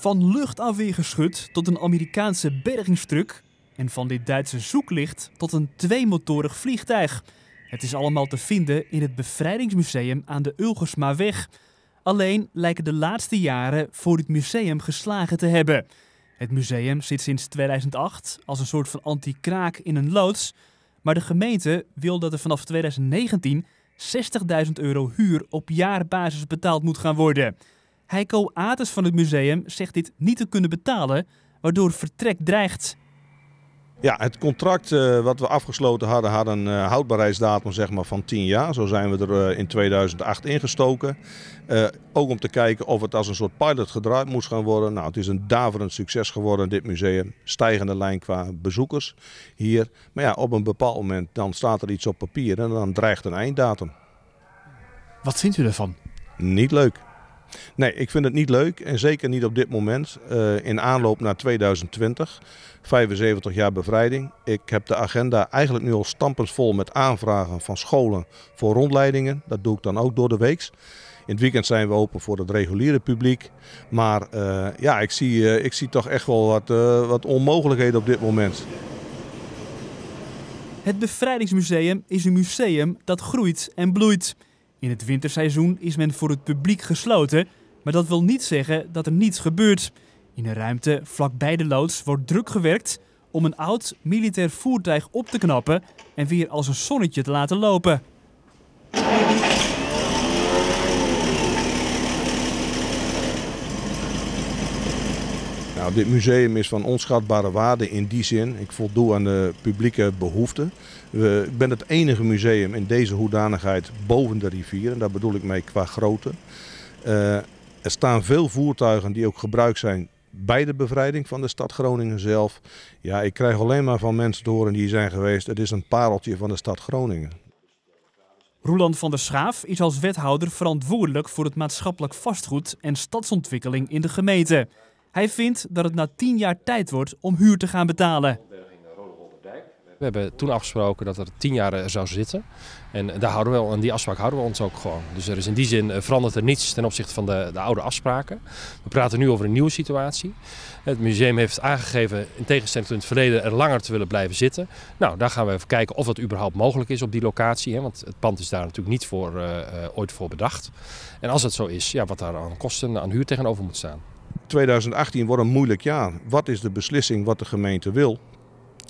Van luchtafweergeschut tot een Amerikaanse bergingstruck en van dit Duitse zoeklicht tot een tweemotorig vliegtuig. Het is allemaal te vinden in het Bevrijdingsmuseum aan de Ulgersmaweg. Alleen lijken de laatste jaren voor het museum geslagen te hebben. Het museum zit sinds 2008 als een soort van anti-kraak in een loods. Maar de gemeente wil dat er vanaf 2019 60.000 euro huur op jaarbasis betaald moet gaan worden. Heiko Ates van het museum zegt dit niet te kunnen betalen, waardoor vertrek dreigt. Ja, het contract uh, wat we afgesloten hadden had een uh, houdbaarheidsdatum zeg maar, van 10 jaar. Zo zijn we er uh, in 2008 ingestoken. ook om te kijken of het als een soort pilot gedraaid moest gaan worden. Nou, het is een daverend succes geworden, dit museum. Stijgende lijn qua bezoekers hier. Maar ja, op een bepaald moment dan staat er iets op papier en dan dreigt een einddatum. Wat vindt u ervan? Niet leuk. Nee, ik vind het niet leuk en zeker niet op dit moment. Uh, in aanloop naar 2020, 75 jaar bevrijding. Ik heb de agenda eigenlijk nu al stampensvol met aanvragen van scholen voor rondleidingen. Dat doe ik dan ook door de week. In het weekend zijn we open voor het reguliere publiek. Maar uh, ja, ik zie, uh, ik zie toch echt wel wat, wat onmogelijkheden op dit moment. Het Bevrijdingsmuseum is een museum dat groeit en bloeit. In het winterseizoen is men voor het publiek gesloten, maar dat wil niet zeggen dat er niets gebeurt. In een ruimte vlakbij de loods wordt druk gewerkt om een oud militair voertuig op te knappen en weer als een zonnetje te laten lopen. Nou, dit museum is van onschatbare waarde in die zin. Ik voldoe aan de publieke behoeften. ik ben het enige museum in deze hoedanigheid boven de rivier. En daar bedoel ik mee qua grootte. Uh, er staan veel voertuigen die ook gebruikt zijn bij de bevrijding van de stad Groningen zelf. Ja, ik krijg alleen maar van mensen te horen die zijn geweest. Het is een pareltje van de stad Groningen. Roland van der Schaaf is als wethouder verantwoordelijk voor het maatschappelijk vastgoed en stadsontwikkeling in de gemeente. Hij vindt dat het na tien jaar tijd wordt om huur te gaan betalen. We hebben toen afgesproken dat er tien jaar zou zitten. En daar houden we, aan die afspraak houden we ons ook gewoon. Dus er is in die zin eh, verandert er niets ten opzichte van de, de oude afspraken. We praten nu over een nieuwe situatie. Het museum heeft aangegeven, in tegenstelling tot in het verleden, er langer te willen blijven zitten. Nou, daar gaan we even kijken of dat überhaupt mogelijk is op die locatie. Hè? Want het pand is daar natuurlijk niet voor, uh, ooit voor bedacht. En als het zo is, ja, wat daar aan kosten, aan huur tegenover moet staan. 2018 wordt een moeilijk jaar. Wat is de beslissing wat de gemeente wil?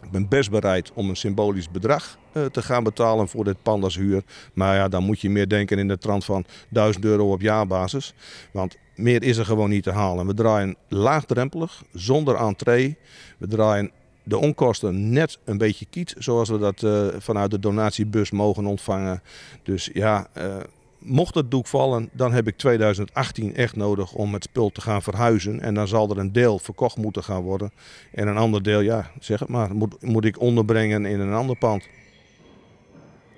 Ik ben best bereid om een symbolisch bedrag uh, te gaan betalen voor dit pand als huur. Maar ja, dan moet je meer denken in de trant van 1000 euro op jaarbasis. Want meer is er gewoon niet te halen. We draaien laagdrempelig, zonder entree. We draaien de onkosten net een beetje kiet, zoals we dat uh, vanuit de donatiebus mogen ontvangen. Dus ja, uh, mocht het doek vallen, dan heb ik 2018 echt nodig om het spul te gaan verhuizen. En dan zal er een deel verkocht moeten gaan worden. En een ander deel, ja, zeg het maar, moet, moet ik onderbrengen in een ander pand.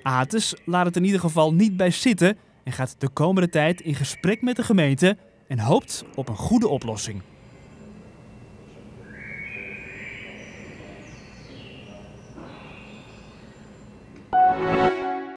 Ates laat het in ieder geval niet bij zitten en gaat de komende tijd in gesprek met de gemeente en hoopt op een goede oplossing.